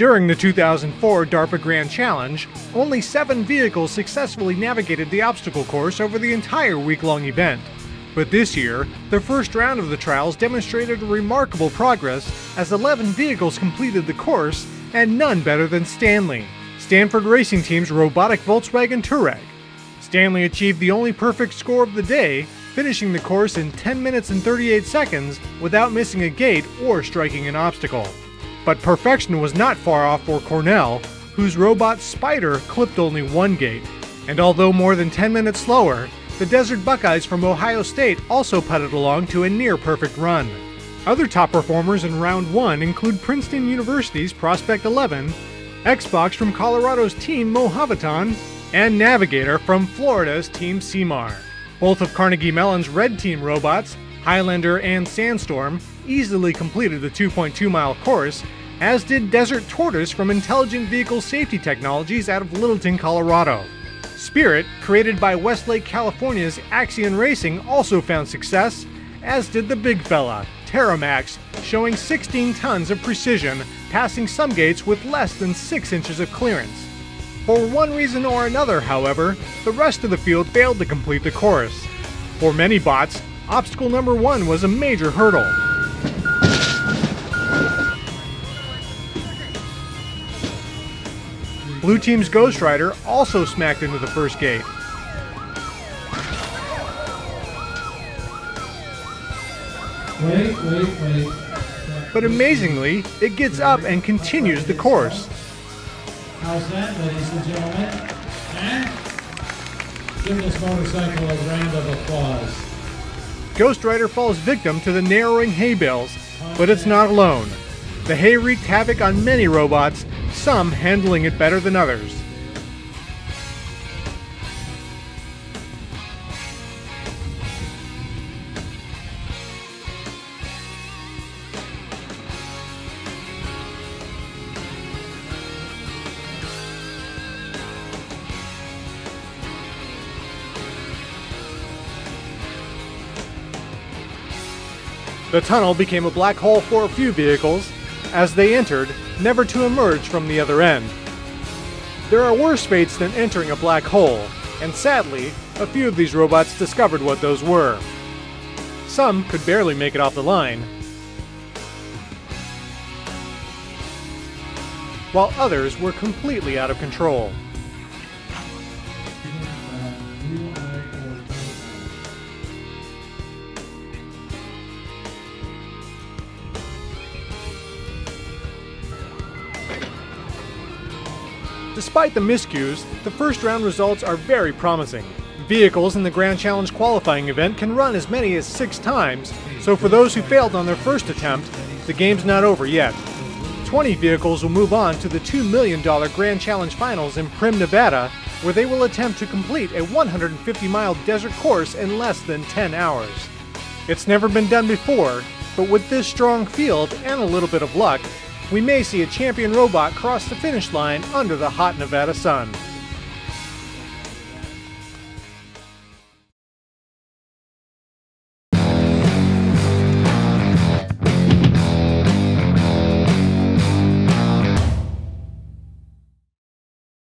During the 2004 DARPA Grand Challenge, only seven vehicles successfully navigated the obstacle course over the entire week long event. But this year, the first round of the trials demonstrated remarkable progress as 11 vehicles completed the course, and none better than Stanley, Stanford Racing Team's robotic Volkswagen Touareg. Stanley achieved the only perfect score of the day, finishing the course in 10 minutes and 38 seconds without missing a gate or striking an obstacle. But perfection was not far off for Cornell, whose robot Spider clipped only one gate. And although more than 10 minutes slower, the Desert Buckeyes from Ohio State also putted along to a near perfect run. Other top performers in round one include Princeton University's Prospect 11, Xbox from Colorado's Team Mojavaton, and Navigator from Florida's Team CIMAR. Both of Carnegie Mellon's Red Team robots, Highlander and Sandstorm, easily completed the 2.2 mile course, as did Desert Tortoise from Intelligent Vehicle Safety Technologies out of Littleton, Colorado. Spirit, created by Westlake, California's Axion Racing, also found success, as did the big fella, Terramax, showing 16 tons of precision, passing some gates with less than 6 inches of clearance. For one reason or another, however, the rest of the field failed to complete the course. For many bots, obstacle number one was a major hurdle. Blue Team's Ghost Rider also smacked into the first gate. Wait, wait, wait. But amazingly, it gets up and continues the course. How's that, ladies and gentlemen? And give this motorcycle a round of applause. Ghost Rider falls victim to the narrowing hay bales, but it's not alone. The hay wreaked havoc on many robots, some handling it better than others. The tunnel became a black hole for a few vehicles as they entered, never to emerge from the other end. There are worse fates than entering a black hole, and sadly, a few of these robots discovered what those were. Some could barely make it off the line, while others were completely out of control. Despite the miscues, the first round results are very promising. Vehicles in the Grand Challenge qualifying event can run as many as six times, so for those who failed on their first attempt, the game's not over yet. 20 vehicles will move on to the $2 million Grand Challenge Finals in Primm, Nevada, where they will attempt to complete a 150 mile desert course in less than 10 hours. It's never been done before, but with this strong field and a little bit of luck, we may see a champion robot cross the finish line under the hot Nevada sun.